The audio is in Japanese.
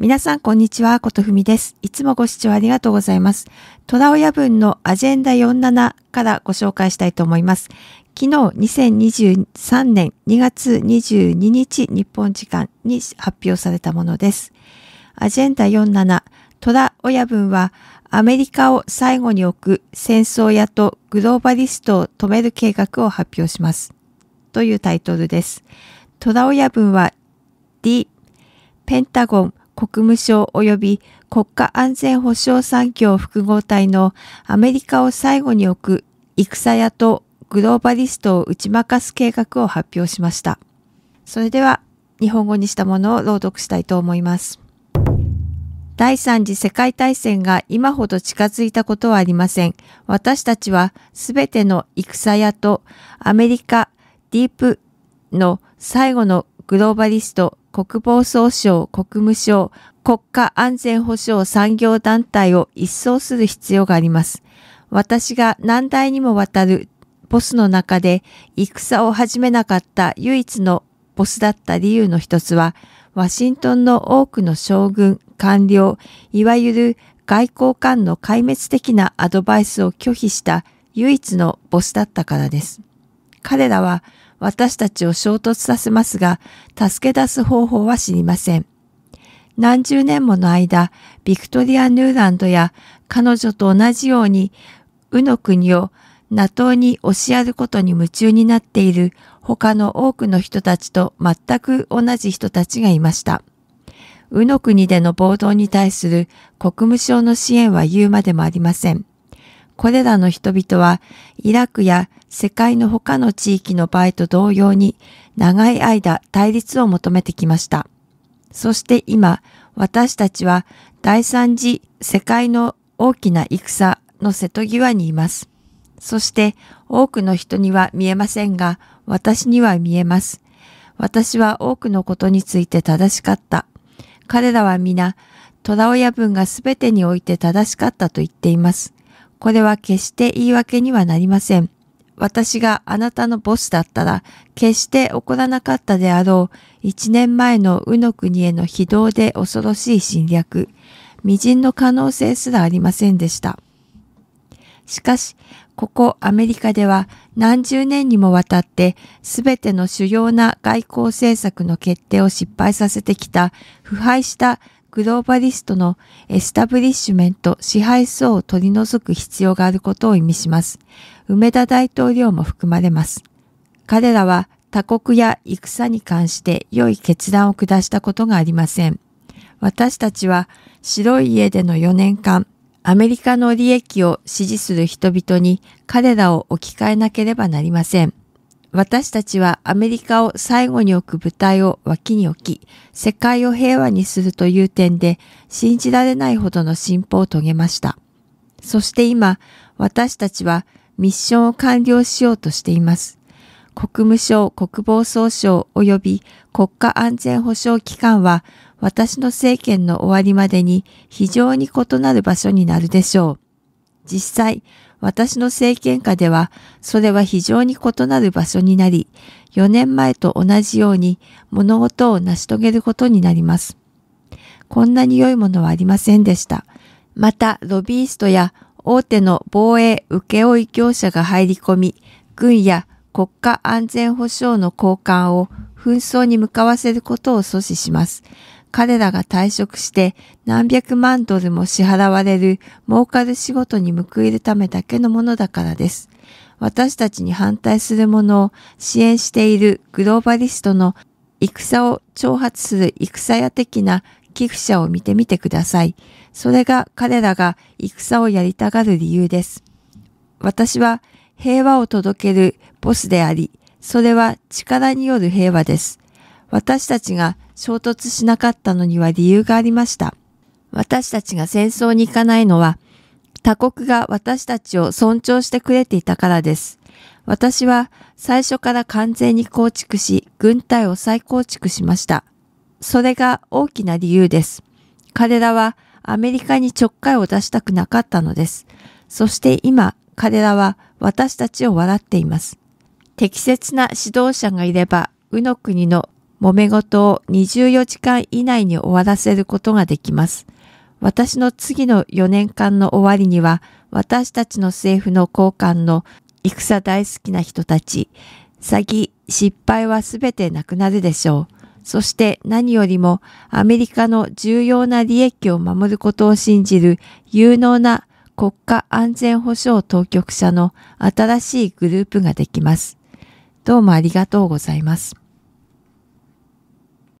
皆さん、こんにちは。ことふみです。いつもご視聴ありがとうございます。トラオヤ文のアジェンダ47からご紹介したいと思います。昨日、2023年2月22日日本時間に発表されたものです。アジェンダ47、トラオヤ文は、アメリカを最後に置く戦争屋とグローバリストを止める計画を発表します。というタイトルです。トラオヤ文は D、ペンタゴン、国務省及び国家安全保障産業複合体のアメリカを最後に置く戦屋とグローバリストを打ち負かす計画を発表しました。それでは日本語にしたものを朗読したいと思います。第三次世界大戦が今ほど近づいたことはありません。私たちはすべての戦屋とアメリカディープの最後のグローバリスト国防総省、国務省、国家安全保障産業団体を一掃する必要があります。私が何代にもわたるボスの中で戦を始めなかった唯一のボスだった理由の一つは、ワシントンの多くの将軍、官僚、いわゆる外交官の壊滅的なアドバイスを拒否した唯一のボスだったからです。彼らは私たちを衝突させますが、助け出す方法は知りません。何十年もの間、ビクトリア・ヌーランドや彼女と同じように、ウの国を NATO に押しやることに夢中になっている他の多くの人たちと全く同じ人たちがいました。ウの国での暴動に対する国務省の支援は言うまでもありません。これらの人々はイラクや世界の他の地域の場合と同様に長い間対立を求めてきました。そして今、私たちは第三次世界の大きな戦の瀬戸際にいます。そして多くの人には見えませんが、私には見えます。私は多くのことについて正しかった。彼らは皆、虎親分がすべてにおいて正しかったと言っています。これは決して言い訳にはなりません。私があなたのボスだったら、決して起こらなかったであろう、一年前の宇の国への非道で恐ろしい侵略、未人の可能性すらありませんでした。しかし、ここアメリカでは何十年にもわたってすべての主要な外交政策の決定を失敗させてきた腐敗したグローバリストのエスタブリッシュメント、支配層を取り除く必要があることを意味します。梅田大統領も含まれます。彼らは他国や戦に関して良い決断を下したことがありません。私たちは白い家での4年間、アメリカの利益を支持する人々に彼らを置き換えなければなりません。私たちはアメリカを最後に置く舞台を脇に置き、世界を平和にするという点で信じられないほどの進歩を遂げました。そして今、私たちはミッションを完了しようとしています。国務省、国防総省及び国家安全保障機関は私の政権の終わりまでに非常に異なる場所になるでしょう。実際、私の政権下では、それは非常に異なる場所になり、4年前と同じように物事を成し遂げることになります。こんなに良いものはありませんでした。また、ロビーストや大手の防衛請負業者が入り込み、軍や国家安全保障の交換を紛争に向かわせることを阻止します。彼らが退職して何百万ドルも支払われる儲かる仕事に報いるためだけのものだからです。私たちに反対する者を支援しているグローバリストの戦を挑発する戦屋的な寄付者を見てみてください。それが彼らが戦をやりたがる理由です。私は平和を届けるボスであり、それは力による平和です。私たちが衝突しなかったのには理由がありました。私たちが戦争に行かないのは、他国が私たちを尊重してくれていたからです。私は最初から完全に構築し、軍隊を再構築しました。それが大きな理由です。彼らはアメリカにちょっかいを出したくなかったのです。そして今、彼らは私たちを笑っています。適切な指導者がいれば、うの国の揉め事を24時間以内に終わらせることができます。私の次の4年間の終わりには、私たちの政府の高官の戦大好きな人たち、詐欺、失敗はすべてなくなるでしょう。そして何よりもアメリカの重要な利益を守ることを信じる有能な国家安全保障当局者の新しいグループができます。どうもありがとうございます。